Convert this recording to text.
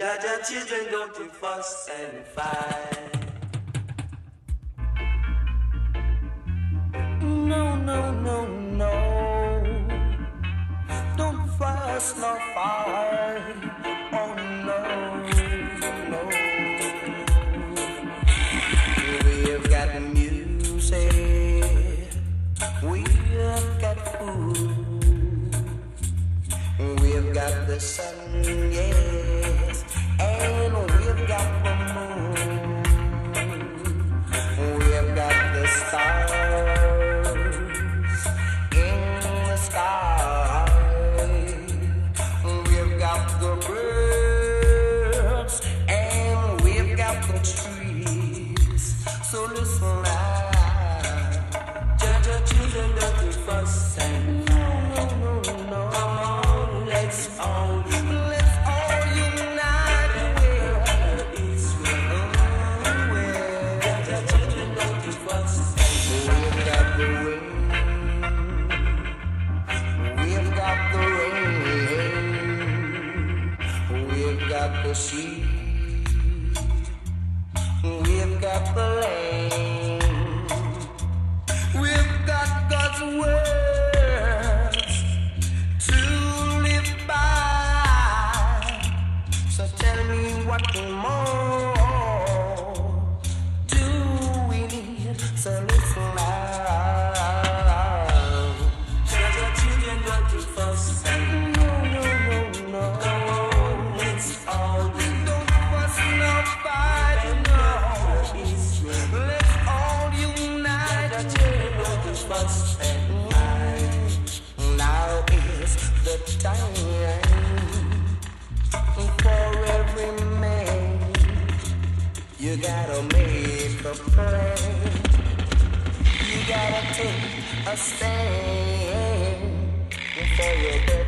Jah Jah children don't you fuss and fight. No, no, no, no. Don't fuss nor fight. Oh no, no. We've got music. We've got food. We've got the sun, yes, So listen now, judge children, don't fuss and got the sea. We've got the land. We've got God's words to live by. So tell me what more not and. Now is the time for every man. You gotta make a plan. You gotta take a stand for a better